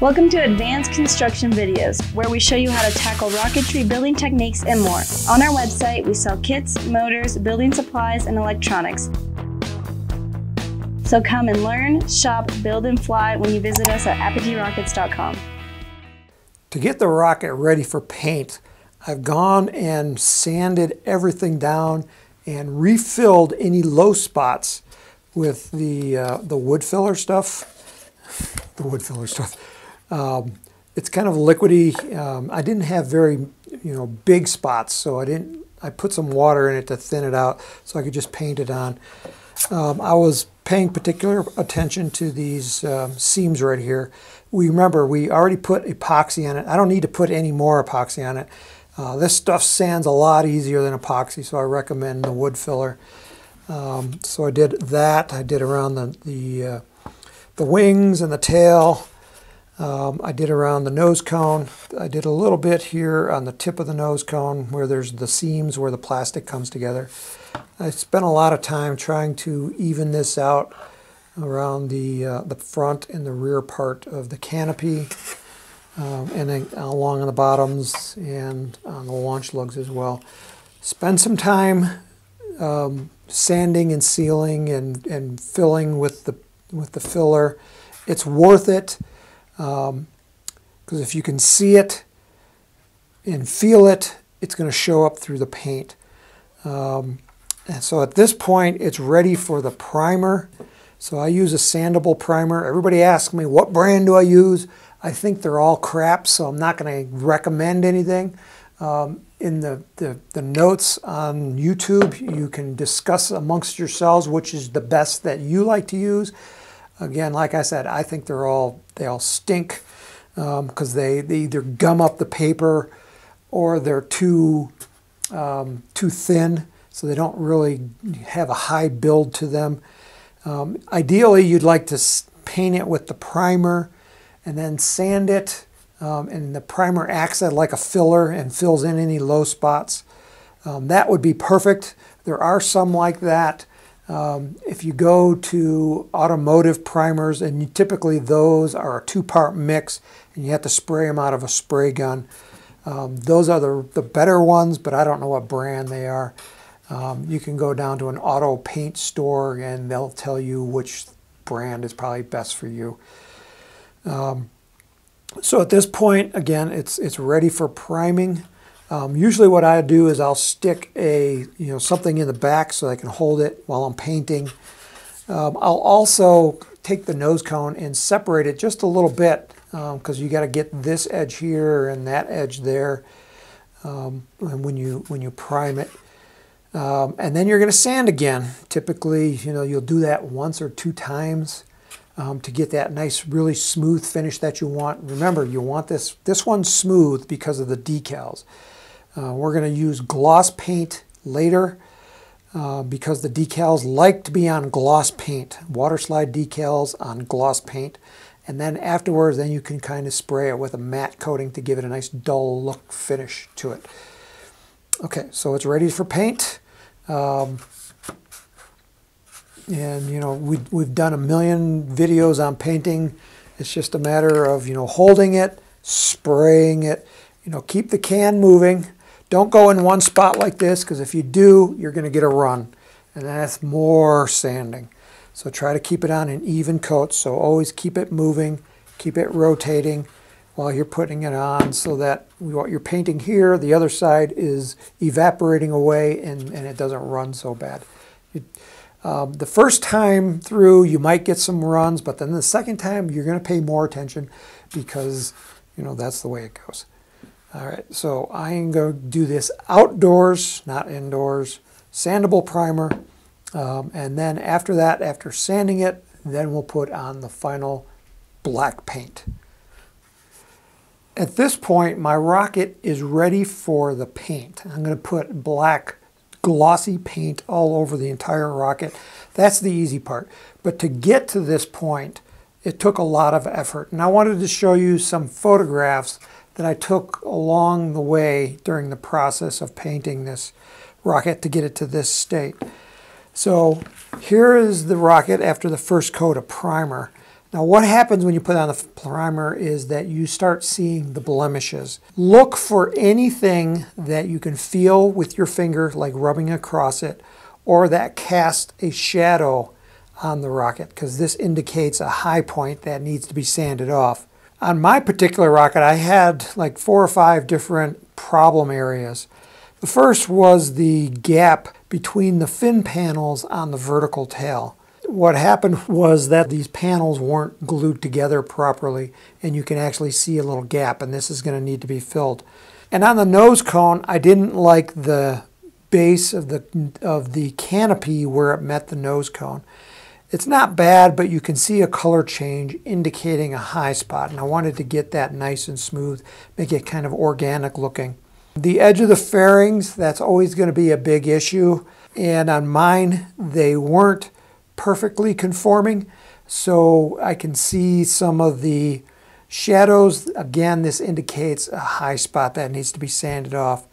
Welcome to Advanced Construction Videos, where we show you how to tackle rocketry building techniques and more. On our website, we sell kits, motors, building supplies, and electronics. So come and learn, shop, build, and fly when you visit us at apogeerockets.com. To get the rocket ready for paint, I've gone and sanded everything down and refilled any low spots with the, uh, the wood filler stuff. The wood filler stuff um, it's kind of liquidy. Um, I didn't have very, you know, big spots, so I didn't. I put some water in it to thin it out, so I could just paint it on. Um, I was paying particular attention to these um, seams right here. We remember we already put epoxy on it. I don't need to put any more epoxy on it. Uh, this stuff sands a lot easier than epoxy, so I recommend the wood filler. Um, so I did that. I did around the the, uh, the wings and the tail. Um, I did around the nose cone. I did a little bit here on the tip of the nose cone where there's the seams where the plastic comes together. I spent a lot of time trying to even this out around the, uh, the front and the rear part of the canopy um, and then along on the bottoms and on the launch lugs as well. Spend some time um, sanding and sealing and, and filling with the, with the filler. It's worth it. Because um, if you can see it and feel it, it's going to show up through the paint. Um, and so at this point, it's ready for the primer. So I use a sandable primer. Everybody asks me, what brand do I use? I think they're all crap, so I'm not going to recommend anything. Um, in the, the, the, notes on YouTube, you can discuss amongst yourselves which is the best that you like to use. Again, like I said, I think they're all they all stink because um, they, they either gum up the paper or they're too um, too thin, so they don't really have a high build to them. Um, ideally, you'd like to paint it with the primer and then sand it, um, and the primer acts like a filler and fills in any low spots. Um, that would be perfect. There are some like that. Um, if you go to automotive primers, and you, typically those are a two-part mix, and you have to spray them out of a spray gun. Um, those are the, the better ones, but I don't know what brand they are. Um, you can go down to an auto paint store, and they'll tell you which brand is probably best for you. Um, so at this point, again, it's, it's ready for priming. Um, usually what I do is I'll stick a you know something in the back so I can hold it while I'm painting. Um, I'll also take the nose cone and separate it just a little bit because um, you got to get this edge here and that edge there um, and when you when you prime it. Um, and then you're going to sand again. Typically, you know, you'll do that once or two times um, to get that nice, really smooth finish that you want. Remember, you want this, this one smooth because of the decals. Uh, we're going to use gloss paint later uh, because the decals like to be on gloss paint, water slide decals on gloss paint. And then afterwards, then you can kind of spray it with a matte coating to give it a nice dull look finish to it. Okay, so it's ready for paint. Um, and you know, we, we've done a million videos on painting. It's just a matter of, you know, holding it, spraying it, you know, keep the can moving. Don't go in one spot like this because if you do, you're going to get a run. And that's more sanding. So try to keep it on an even coat. So always keep it moving, keep it rotating while you're putting it on so that what you're painting here, the other side is evaporating away and, and it doesn't run so bad. It, um, the first time through, you might get some runs, but then the second time, you're going to pay more attention because, you know, that's the way it goes. All right, so I'm going to do this outdoors, not indoors, sandable primer. Um, and then after that, after sanding it, then we'll put on the final black paint. At this point, my rocket is ready for the paint. I'm going to put black glossy paint all over the entire rocket. That's the easy part. But to get to this point, it took a lot of effort. And I wanted to show you some photographs that I took along the way during the process of painting this rocket to get it to this state. So here is the rocket after the first coat of primer. Now what happens when you put on the primer is that you start seeing the blemishes. Look for anything that you can feel with your finger, like rubbing across it, or that casts a shadow on the rocket, because this indicates a high point that needs to be sanded off. On my particular rocket, I had like four or five different problem areas. The first was the gap between the fin panels on the vertical tail what happened was that these panels weren't glued together properly and you can actually see a little gap and this is going to need to be filled. And on the nose cone, I didn't like the base of the, of the canopy where it met the nose cone. It's not bad, but you can see a color change indicating a high spot. And I wanted to get that nice and smooth, make it kind of organic looking. The edge of the fairings, that's always going to be a big issue. And on mine, they weren't perfectly conforming. So I can see some of the shadows. Again, this indicates a high spot that needs to be sanded off.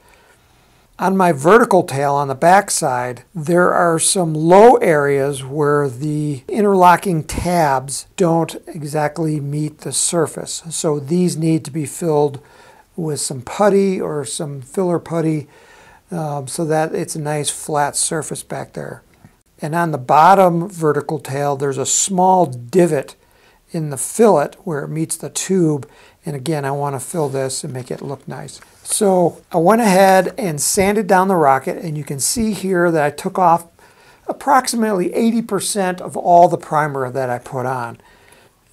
On my vertical tail on the backside, there are some low areas where the interlocking tabs don't exactly meet the surface. So these need to be filled with some putty or some filler putty um, so that it's a nice flat surface back there. And on the bottom vertical tail, there's a small divot in the fillet where it meets the tube. And again, I want to fill this and make it look nice. So I went ahead and sanded down the rocket and you can see here that I took off approximately 80% of all the primer that I put on.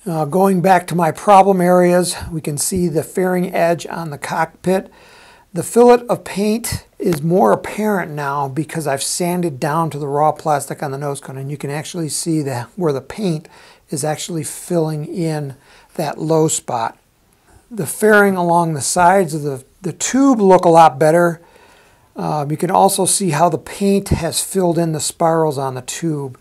Uh, going back to my problem areas, we can see the fairing edge on the cockpit. The fillet of paint is more apparent now because I've sanded down to the raw plastic on the nose cone and you can actually see that where the paint is actually filling in that low spot. The fairing along the sides of the, the tube look a lot better. Um, you can also see how the paint has filled in the spirals on the tube.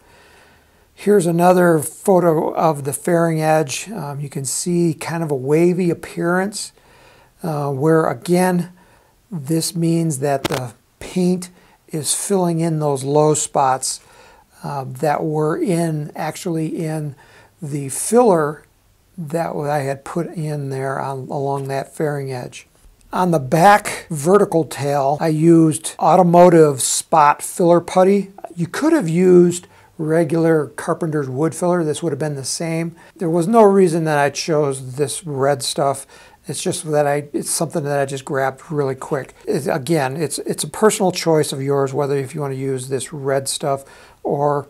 Here's another photo of the fairing edge. Um, you can see kind of a wavy appearance uh, where again this means that the paint is filling in those low spots uh, that were in actually in the filler that I had put in there on, along that fairing edge. On the back vertical tail, I used automotive spot filler putty. You could have used regular carpenter's wood filler. This would have been the same. There was no reason that I chose this red stuff. It's just that I it's something that I just grabbed really quick. Again, it's it's a personal choice of yours whether if you want to use this red stuff or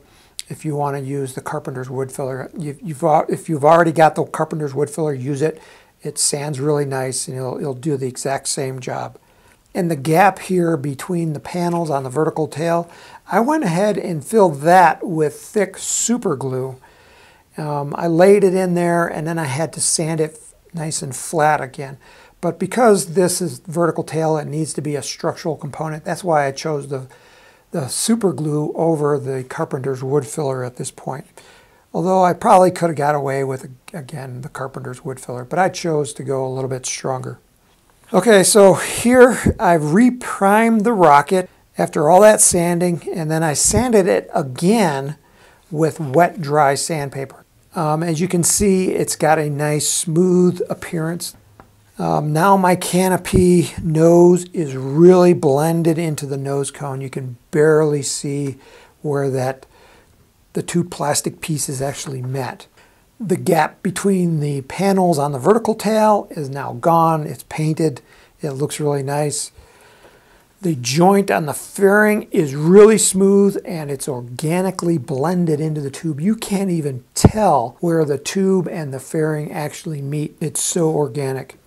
if you want to use the carpenter's wood filler. You've, you've if you've already got the carpenter's wood filler, use it. It sands really nice and it'll, it'll do the exact same job. And the gap here between the panels on the vertical tail, I went ahead and filled that with thick super glue. Um, I laid it in there and then I had to sand it nice and flat again. But because this is vertical tail, it needs to be a structural component. That's why I chose the, the super glue over the carpenter's wood filler at this point. Although I probably could have got away with, again, the carpenter's wood filler, but I chose to go a little bit stronger. Okay, so here I've reprimed the rocket after all that sanding, and then I sanded it again with wet dry sandpaper. Um, as you can see, it's got a nice smooth appearance. Um, now my canopy nose is really blended into the nose cone. You can barely see where that the two plastic pieces actually met. The gap between the panels on the vertical tail is now gone. It's painted. It looks really nice. The joint on the fairing is really smooth and it's organically blended into the tube. You can't even tell where the tube and the fairing actually meet. It's so organic.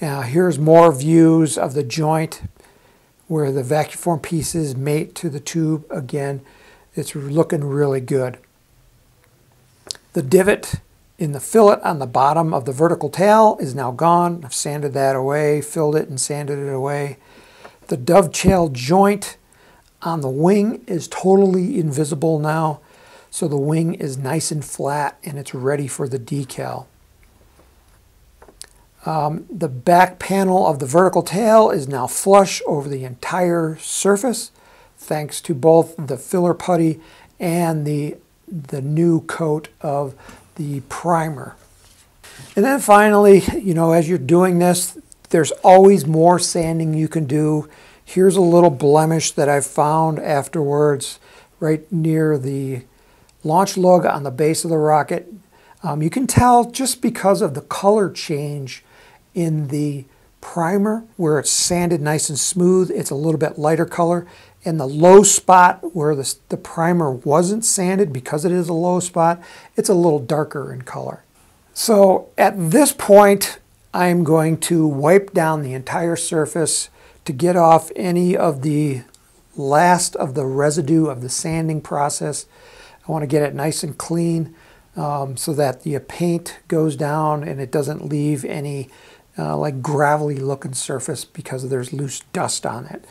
Now here's more views of the joint where the vacuum form pieces mate to the tube. Again, it's looking really good. The divot in the fillet on the bottom of the vertical tail is now gone. I've sanded that away, filled it and sanded it away. The dovetail joint on the wing is totally invisible now. So the wing is nice and flat and it's ready for the decal. Um, the back panel of the vertical tail is now flush over the entire surface thanks to both the filler putty and the, the new coat of the primer. And then finally, you know, as you're doing this, there's always more sanding you can do. Here's a little blemish that I found afterwards right near the launch lug on the base of the rocket. Um, you can tell just because of the color change in the primer where it's sanded nice and smooth, it's a little bit lighter color. And the low spot where the, the primer wasn't sanded because it is a low spot, it's a little darker in color. So at this point, I'm going to wipe down the entire surface to get off any of the last of the residue of the sanding process. I want to get it nice and clean um, so that the paint goes down and it doesn't leave any uh, like gravelly looking surface because there's loose dust on it.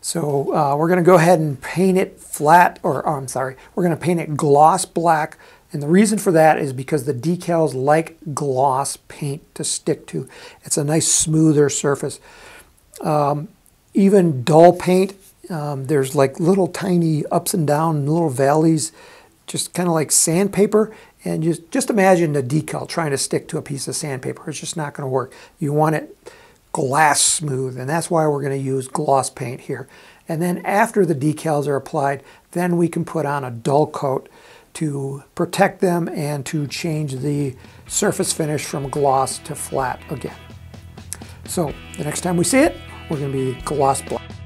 So uh, we're going to go ahead and paint it flat, or oh, I'm sorry, we're going to paint it gloss black. And the reason for that is because the decals like gloss paint to stick to. It's a nice smoother surface. Um, even dull paint, um, there's like little tiny ups and down, little valleys, just kind of like sandpaper. And just, just imagine the decal trying to stick to a piece of sandpaper. It's just not going to work. You want it glass smooth, and that's why we're going to use gloss paint here. And then after the decals are applied, then we can put on a dull coat to protect them and to change the surface finish from gloss to flat again. So the next time we see it, we're going to be gloss black.